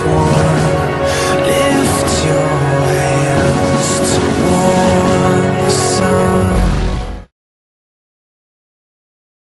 one.